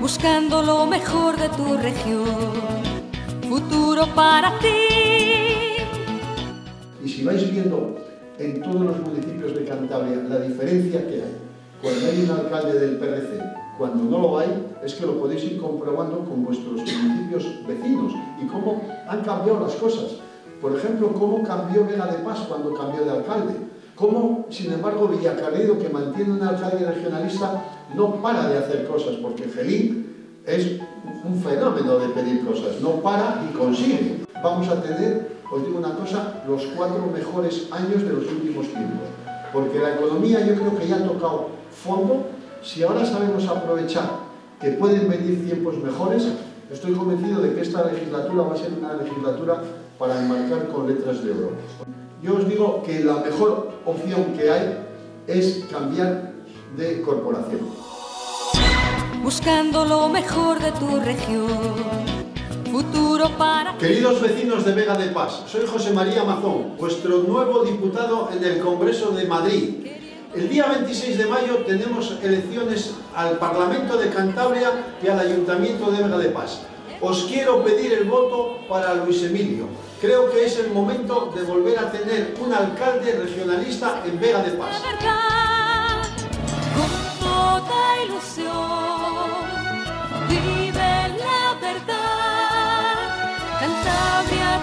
buscando lo mejor de tu región, futuro para ti. Y si vais viendo en todos los municipios de Cantabria la diferencia que hay cuando hay un alcalde del PRC, cuando no lo hay, es que lo podéis ir comprobando con vuestros municipios vecinos y cómo han cambiado las cosas. Por ejemplo, cómo cambió Vega de Paz cuando cambió de alcalde. Cómo, sin embargo, Villacarrido, que mantiene un alcalde regionalista, no para de hacer cosas, porque Felín es un fenómeno de pedir cosas, no para y consigue. Vamos a tener, os digo una cosa, los cuatro mejores años de los últimos tiempos, porque la economía yo creo que ya ha tocado fondo. Si ahora sabemos aprovechar que pueden venir tiempos mejores, estoy convencido de que esta legislatura va a ser una legislatura para enmarcar con letras de oro. Yo os digo que la mejor opción que hay es cambiar de corporación. Buscando lo mejor de tu región, futuro para Queridos vecinos de Vega de Paz, soy José María Mazón, vuestro nuevo diputado en el Congreso de Madrid. El día 26 de mayo tenemos elecciones al Parlamento de Cantabria y al Ayuntamiento de Vega de Paz. Os quiero pedir el voto para Luis Emilio. Creo que es el momento de volver a tener un alcalde regionalista en Vega de Paz. Vive la verdad, Cantabria